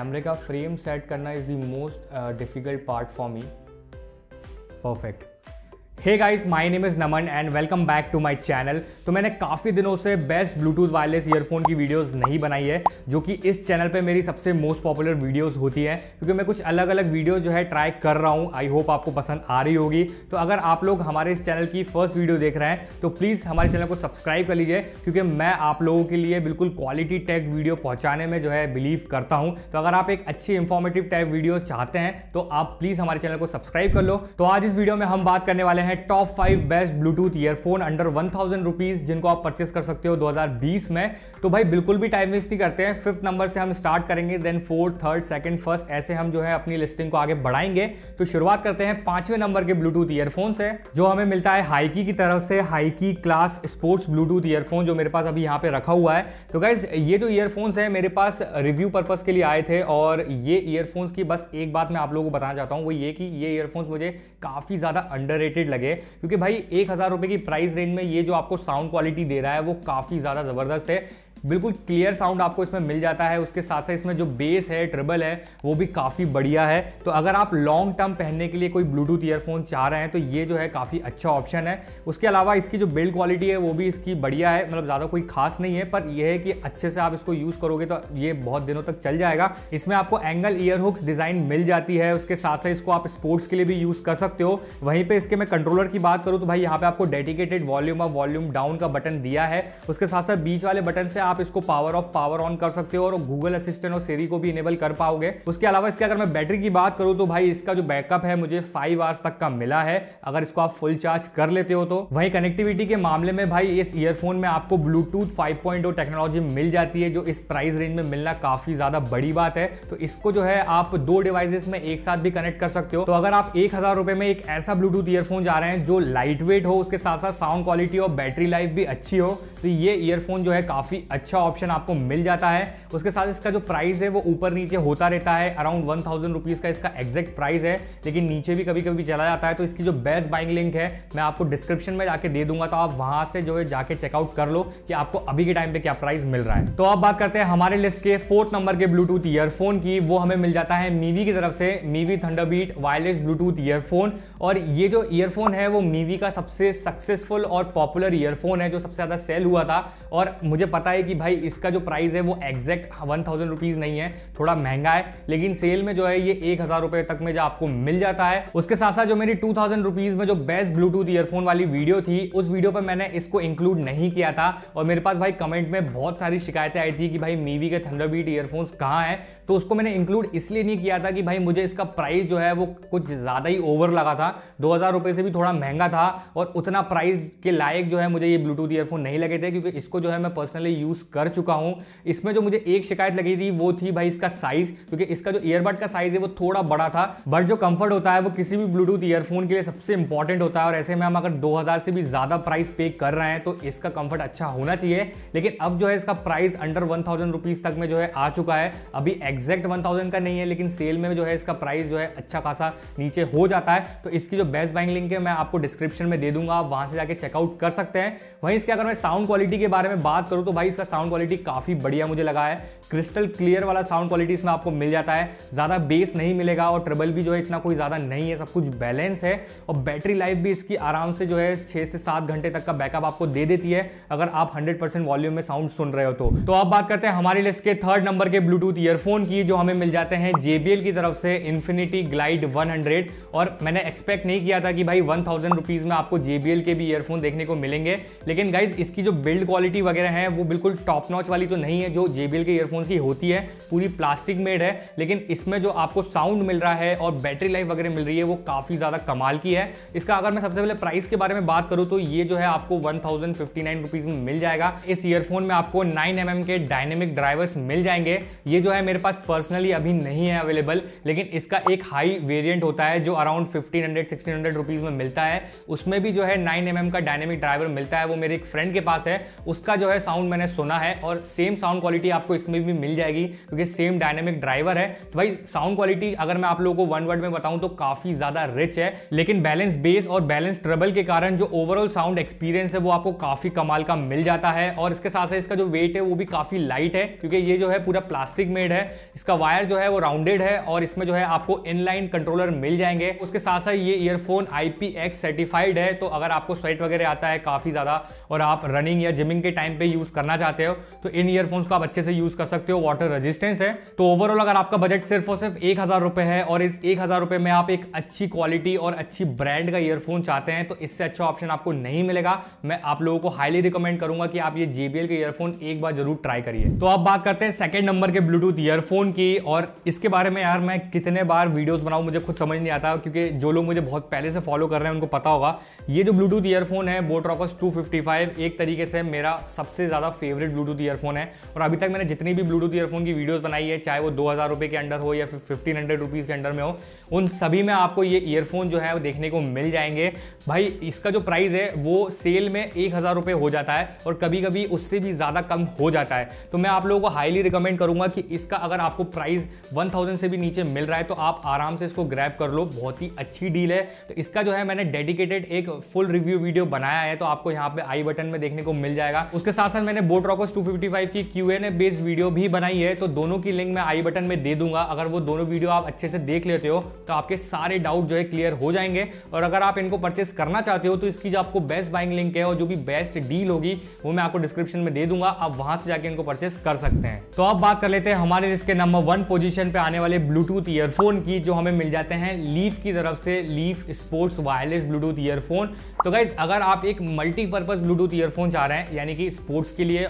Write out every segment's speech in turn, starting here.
कैमरे का frame set करना is the most difficult part for me perfect hey guys my name is Naman and welcome back to my channel तो मैंने काफ़ी दिनों से बेस्ट ब्लूटूथ वायरलेस ईयरफोन की वीडियोस नहीं बनाई है, जो कि इस चैनल पे मेरी सबसे मोस्ट पॉपुलर वीडियोस होती हैं, क्योंकि मैं कुछ अलग अलग वीडियो जो है ट्राई कर रहा हूँ। आई होप आपको पसंद आ रही होगी। तो अगर आप लोग हमारे इस चैनल की फ़र्स्ट वीडियो देख रहे हैं तो प्लीज़ हमारे चैनल को सब्सक्राइब कर लीजिए, क्योंकि मैं आप लोगों के लिए बिल्कुल क्वालिटी टेक वीडियो पहुँचाने में जो है बिलीव करता हूँ। तो अगर आप एक अच्छी इंफॉर्मेटिव टाइप वीडियो चाहते हैं तो आप प्लीज़ हमारे चैनल को सब्सक्राइब कर लो। तो आज इस वीडियो में हम बात करने वाले हैं top five best Bluetooth earphone under one thousand rupees जिनको आप परचेस कर सकते हो 2020 में। तो भाई, बिल्कुल भी टाइम वेस्ट नहीं करते हैं। फिफ्थ नंबर से हम स्टार्ट करेंगे then fourth third second first ऐसे हम जो है अपनी लिस्टिंग को आगे बढ़ाएँगे। तो शुरुआत करते हैं पाँचवें नंबर के ब्लूटूथ ईयरफोन से, जो हमें मिलता है हाइकी की तरफ़ से हाइकी क्लास स्पोर्ट्स ब्लूटूथ ईयरफोन जो मेरे पास अभी यहाँ पे रखा हुआ है। तो गाइज़ ये जो ईयरफोन्स है, मेरे पास रिव्यू पर्पज के लिए आए थे, और ये ईयरफोन्स की बस एक बात मैं आप लोगों को बताना चाहता हूँ, वो ये कि ये ईयरफोन्स मुझे काफ़ी ज़्यादा अंडर लगे, क्योंकि भाई एक हज़ार रुपए की प्राइस रेंज में ये जो आपको साउंड क्वालिटी दे रहा है, वो काफ़ी ज़्यादा ज़बरदस्त है। बिल्कुल क्लियर साउंड आपको इसमें मिल जाता है। उसके साथ साथ इसमें जो बेस है ट्रिबल है, वो भी काफ़ी बढ़िया है। तो अगर आप लॉन्ग टर्म पहनने के लिए कोई ब्लूटूथ ईयरफोन चाह रहे हैं तो ये जो है काफ़ी अच्छा ऑप्शन है। उसके अलावा इसकी जो बिल्ड क्वालिटी है, वो भी इसकी बढ़िया है। मतलब ज़्यादा कोई खास नहीं है, पर यह है कि अच्छे से आप इसको यूज़ करोगे तो ये बहुत दिनों तक चल जाएगा। इसमें आपको एंगल ईयर हुक्स डिज़ाइन मिल जाती है। उसके साथ साथ इसको आप स्पोर्ट्स के लिए भी यूज़ कर सकते हो। वहीं पर इसके मैं कंट्रोलर की बात करूँ तो भाई यहाँ पे आपको डेडिकेटेड वॉल्यूम और वॉल्यूम डाउन का बटन दिया है। उसके साथ साथ बीच वाले बटन से आप इसको पावर ऑफ़ पावर ऑन कर सकते हो और गूगल असिस्टेंट और सेरी को भी इनेबल कर पाओगे। उसके अलावा इसके अगर मैं बैटरी की बात करूँ तो भाई इसका जो बैकअप है, मुझे फाइव आवर्स तक का मिला है। अगर इसको आप फुल चार्ज कर लेते हो तो वहीं कनेक्टिविटी के मामले में भाई इस ईयरफोन में आपको ब्लूटूथ 5.0 टेक्नोलॉजी मिल जाती है, जो इस प्राइस रेंज में मिलना काफ़ी ज़्यादा बड़ी बात है। तो इसको जो है, आप दो डिवाइसेस में एक साथ भी कनेक्ट कर सकते हो। तो अगर आप एक हज़ार रुपए में एक ऐसा ब्लूटूथ ईयरफोन जा रहे हैं, जो लाइट वेट हो, उसके साथ साथ साउंड क्वालिटी और बैटरी लाइफ भी अच्छी हो तो ये ईयरफोन जो है काफ़ी अच्छा ऑप्शन आपको मिल जाता है। उसके साथ इसका जो प्राइस है, वो ऊपर नीचे होता रहता है। अराउंड वन थाउज़ेंड रुपीज़ का इसका एग्जैक्ट प्राइस है। लेकिन नीचे भी कभी कभी चला जाता है तो इसकी जो बेस्ट बाइंग लिंक है, मैं आपको डिस्क्रिप्शन में जाके दे दूँगा तो आप वहाँ से जो है जाके चेकआउट कर लो कि आपको अभी के टाइम पे क्या प्राइस मिल रहा है। तो अब बात करते हैं हमारे लिस्ट के फोर्थ नंबर के ब्लूटूथ ईयरफोन की। वो हमें मिल जाता है मीवी की तरफ़ से Mivi Thunderbeat wireless Bluetooth earphone और ये जो ईयरफोन है, वो मीवी का सबसे सक्सेसफुल और पॉपुलर ईयरफोन है, जो सबसे ज़्यादा सेल हुआ था। और मुझे पता है कि भाई इसका जो प्राइस है वो एग्जैक्ट वन थाउज़ेंड रुपीज़ नहीं है, थोड़ा महँगा है, लेकिन सेल में जो है ये एक हज़ार रुपए तक में जो आपको मिल जाता है। उसके साथ साथ जो मेरी टू थाउज़ेंड रुपीज़ में जो बेस्ट ब्लूटूथ ईयरफोन वाली वीडियो थी, उस वीडियो पर मैंने इसको इंक्लूड नहीं किया था। और मेरे पास भाई कमेंट में बहुत सारी शिकायतें आई थी कि भाई मीवी के थंडरबीट ईयरफोन्स कहाँ है? तो उसको मैंने इंक्लूड इसलिए नहीं किया था कि भाई मुझे इसका प्राइस जो है वो कुछ ज़्यादा ही ओवर लगा था। दो हज़ार रुपए से भी थोड़ा महँगा था और उतना प्राइस के लायक जो है मुझे ये ब्लूटूथ ईयरफोन नहीं लगे थे, क्योंकि इसको जो है मैं पर्सनली यूज़ कर चुका हूँ। इसमें जो मुझे एक शिकायत लगी थी, वो थी भाई इसका साइज़ क्योंकि इसका जो ईयरबड का साइज़ है, वो थोड़ा बड़ा था बट जो कंफर्ट होता है, वो किसी भी ब्लूटूथ ईयरफोन के लिए सबसे इंपॉर्टेंट होता है, और ऐसे में हम अगर 2000 से भी ज़्यादा प्राइस पे कर रहे हैं तो इसका कंफर्ट अच्छा होना चाहिए। लेकिन अब जो है इसका प्राइस अंडर वन थाउज़ेंड तक में जो है आ चुका है। अभी एग्जैक्ट वन थाउज़ेंड का नहीं है, लेकिन सेल में जो है इसका प्राइस जो है अच्छा खासा नीचे हो जाता है। तो इसकी जो बेस्ट बाइंग लिंक है, मैं आपको डिस्क्रिप्शन में दे दूँगा, आप वहाँ से जाके चेकआउट कर सकते हैं। वहीं इसके अगर मैं साउंड क्वालिटी के बारे में बात करूँ तो भाई इसका साउंड क्वालिटी काफ़ी बढ़िया मुझे लगा है। क्रिस्टल क्लियर वाला साउंड क्वालिटी इसमें आपको मिल जाता है। ज़्यादा बेस नहीं मिलेगा और ट्रबल भी जो है इतना कोई ज़्यादा नहीं है, सब कुछ बैलेंस है। और बैटरी लाइफ भी इसकी आराम से जो है छः से सात घंटे तक का बैकअप आपको दे देती है, अगर आप हंड्रेड वॉल्यूम में साउंड सुन रहे हो तो। तो बात करते हैं हमारे लिस्ट के थर्ड नंबर के ब्लूटूथ ईयरफोन की, जो हमें मिल जाते हैं जेबीएल की तरफ़ से इन्फिनिटी ग्लाइड 100 और मैंने एक्सपेक्ट नहीं किया था कि भाई वन थाउज़ेंड रुपीज़ में आपको जेबीएल के भी ईयरफोन देखने को मिलेंगे। लेकिन गाइज़ इसकी जो बिल्ड क्वालिटी वगैरह है, वो बिल्कुल टॉप नॉच वाली तो नहीं है, जो जेबीएल के ईयरफोन्स की होती है, पूरी प्लास्टिक मेड है, लेकिन इसमें जो आपको साउंड मिल रहा है और बैटरी लाइफ वगैरह मिल रही है, वो काफ़ी ज़्यादा कमाल की है। इसका अगर मैं सबसे पहले प्राइस के बारे में बात करूँ तो ये जो है आपको one thousand fifty nine rupees में मिल जाएगा। इस ईयरफोन में आपको नाइन एम mm के डायनेमिक ड्राइवर्स मिल जाएँगे। ये जो है मेरे पास पर्सनली अभी नहीं है अवेलेबल लेकिन इसका एक हाई वेरियंट होता है, जो around fifteen hundred sixteen hundred rupees में मिलता है। उसमें भी जो है नाइन एम mm का डायनेमिक ड्राइवर मिलता है, वो मेरे एक फ्रेंड के पास है। उसका जो है साउंड मैंने सुना होना है और सेम साउंड क्वालिटी आपको इसमें भी मिल जाएगी, क्योंकि सेम डायनेमिक ड्राइवर है। तो भाई साउंड क्वालिटी अगर मैं आप लोगों को वन वर्ड में बताऊँ तो काफ़ी ज़्यादा रिच है, लेकिन बैलेंस बेस और बैलेंस ट्रबल के कारण जो ओवरऑल साउंड एक्सपीरियंस है, वो आपको काफ़ी कमाल का मिल जाता है। और इसके साथ साथ इसका जो वेट है, वो भी काफ़ी लाइट है, क्योंकि ये जो है पूरा प्लास्टिक मेड है। इसका वायर जो है, वो राउंडेड है और इसमें जो है आपको इनलाइन कंट्रोलर मिल जाएँगे। उसके साथ साथ ये ईयरफोन IPX सर्टिफाइड है तो अगर आपको स्वेट वगैरह आता है काफ़ी ज़्यादा और आप रनिंग या जिमिंग के टाइम पे यूज़ करना चाहते हो तो इन ईयरफोन्स को आप अच्छे से यूज़ कर सकते हो वाटर रेजिस्टेंस है। तो ओवरऑल अगर आपका बजट सिर्फ़ और सिर्फ़ एक हज़ार रुपए है और इस एक हज़ार रुपए में आप एक अच्छी क्वालिटी और अच्छी ब्रांड का ईयरफोन चाहते हैं तो इससे अच्छा ऑप्शन आपको नहीं मिलेगा। मैं आप लोगों को हाईली रिकमेंड करूँगा कि आप ये JBL के ईयरफोन एक बार ज़रूर ट्राई करिए। तो अब बात करते हैं सेकंड नंबर के ब्लूटूथ ईयरफोन की, और इसके बारे में यार मैं कितने बार वीडियोस बनाऊँ मुझे खुद समझ नहीं आता, क्योंकि जो लोग मुझे बहुत पहले से फॉलो कर रहे हैं, उनको पता होगा। ये जो ब्लूटूथ ईयरफोन है बोट रॉकस 255 एक तरीके से मेरा सबसे ज़्यादा फेवरेट ब्लूटूथ ईयरफोन है। और अभी तक मैंने जितनी भी ब्लूटूथ ईयरफोन की वीडियोस बनाई है, चाहे वो दो हज़ार के अंडर हो या फिर फिफ्टीन हंड्रेड के अंडर में हो, उन सभी में आपको ये ईयरफोन जो है वो देखने को मिल जाएँगे। भाई, इसका जो प्राइस है, वो सेल में एक हो जाता है और कभी कभी उससे भी ज़्यादा कम हो जाता है। तो मैं आप लोगों को हाईली रिकमेंड करूँगा कि इसका अगर आपको प्राइस वन से भी नीचे मिल रहा है तो आप आराम से इसको ग्रैप कर लो। बहुत ही अच्छी डील है। तो इसका जो है, मैंने डेडिकेटेड एक फुल रिव्यू वीडियो बनाया है तो आपको यहाँ पे आई बटन में देखने को मिल जाएगा। उसके साथ साथ मैंने बोट रॉकस 255 की Q N A based video भी बनाई है तो दोनों की लिंक मैं आई बटन में दे दूँगा। अगर वो दोनों वीडियो आप अच्छे से देख लेते हो तो आपके सारे डाउट जो है क्लियर हो जाएँगे। और अगर आप इनको परचेस करना चाहते हो तो इसकी जो आपको बेस्ट बाइंग लिंक है और जो भी बेस्ट डील होगी, वो मैं आपको डिस्क्रिप्शन में दे दूँगा। आप वहाँ से जाके इनको परचेस कर सकते हैं। तो अब बात कर लेते हैं हमारे लिस्ट के नंबर वन पोजीशन पे आने वाले ब्लूटूथ ईयरफोन की, जो हमें मिल जाते हैं लीफ की तरफ़ से Leaf sports wireless Bluetooth earphone तो गाइज़ अगर आप एक मल्टीपर्पज ब्लूटूथ ईयरफोन चाह रहे हैं, यानी कि स्पोर्ट्स के लिए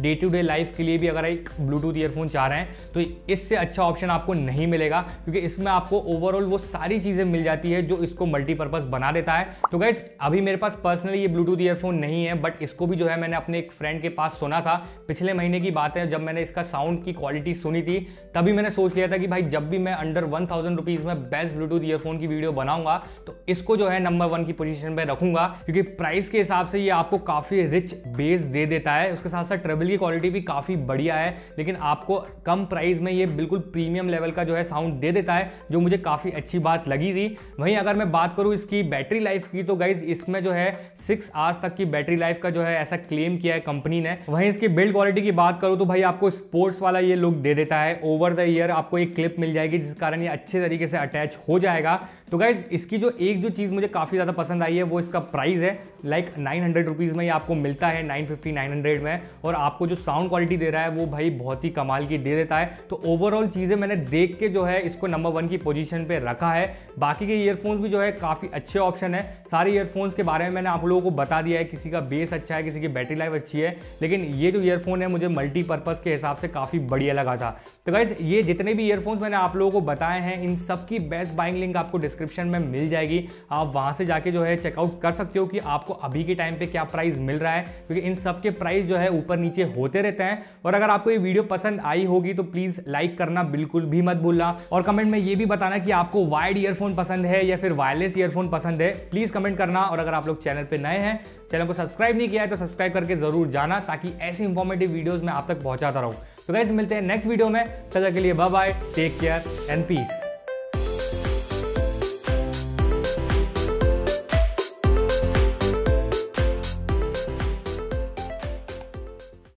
डे टू डे लाइफ के लिए भी अगर एक ब्लूटूथ ईयरफोन चाह रहे हैं तो इससे अच्छा ऑप्शन आपको नहीं मिलेगा, क्योंकि इसमें आपको ओवरऑल वो सारी चीज़ें मिल जाती है जो इसको मल्टीपर्पज बना देता है। तो गाइज़ अभी मेरे पास पर्सनली ये ब्लूटूथ ईयरफोन नहीं है बट इसको भी जो है मैंने अपने एक फ्रेंड के पास सुना था। पिछले महीने की बात है, जब मैंने इसका साउंड की क्वालिटी सुनी थी, तभी मैंने सोच लिया था कि भाई जब भी मैं अंडर वन थाउज़ेंड रुपीज़ में बेस्ट ब्लूटूथ ईयरफोन की वीडियो बनाऊँगा तो इसको जो है नंबर वन की पोजीशन पे रखूँगा, क्योंकि प्राइस के हिसाब से ये आपको काफ़ी रिच बेस दे देता है। उसके साथ साथ ट्रेबल की क्वालिटी भी काफ़ी बढ़िया है, लेकिन आपको कम प्राइस में ये बिल्कुल प्रीमियम लेवल का जो है साउंड दे देता है, जो मुझे काफ़ी अच्छी बात लगी थी। वहीं अगर मैं बात करूँ इसकी बैटरी लाइफ की तो गाइज़ इसमें जो है सिक्स आवर्स तक की बैटरी लाइफ का जो है ऐसा क्लेम किया है कंपनी ने। वहीं इसकी बिल्ड क्वालिटी की बात करूँ तो भाई आपको स्पोर्ट्स वाला ये लुक दे देता है। ओवर द ईयर आपको एक क्लिप मिल जाएगी, जिस कारण ये अच्छे तरीके से अटैच हो जाएगा। तो गाइज़ इसकी जो एक जो चीज़ मुझे काफ़ी ज़्यादा पसंद आई है, वो इसका प्राइस है। लाइक नाइन हंड्रेड रुपीज़ में ये आपको मिलता है नाइन फिफ्टी नाइन हंड्रेड में। और आपको जो साउंड क्वालिटी दे रहा है, वो भाई बहुत ही कमाल की दे देता है। तो ओवरऑल चीज़ें मैंने देख के जो है, इसको नंबर वन की पोजीशन पर रखा है। बाकी के ईयरफोन्स भी जो है, काफ़ी अच्छे ऑप्शन है। सारे ईयरफोन्स के बारे में मैंने आप लोगों को बता दिया है, किसी का बेस अच्छा है, किसी की बैटरी लाइफ अच्छी है। लेकिन ये जो ईयरफोन है, मुझे मल्टीपर्पज़ के हिसाब से काफ़ी बढ़िया लगा था। तो गाइज़ ये जितने भी ईयरफोन्स मैंने आप लोगों को बताए हैं, इन सब की बेस्ट बाइंग लिंक आपको डिस्क्रिप्शन में मिल जाएगी। आप वहाँ से जाके जो है चेकआउट कर सकते हो कि आपको अभी के टाइम पे क्या प्राइस मिल रहा है, क्योंकि इन सब के प्राइस जो है ऊपर नीचे होते रहते हैं। और अगर आपको ये वीडियो पसंद आई होगी तो प्लीज़ लाइक करना बिल्कुल भी मत भूलना। और कमेंट में ये भी बताना कि आपको वाइड ईयरफोन पसंद है या फिर वायरलेस ईयरफोन पसंद है प्लीज़ कमेंट करना। और अगर आप लोग चैनल पर नए हैं चैनल को सब्सक्राइब नहीं किया है तो सब्सक्राइब करके ज़रूर जाना ताकि ऐसी इंफॉर्मेटिव वीडियोस में आप तक पहुंचाता रहूँ। तो गाइज़ मिलते हैं नेक्स्ट वीडियो में। तब तक के लिए bye bye take care and peace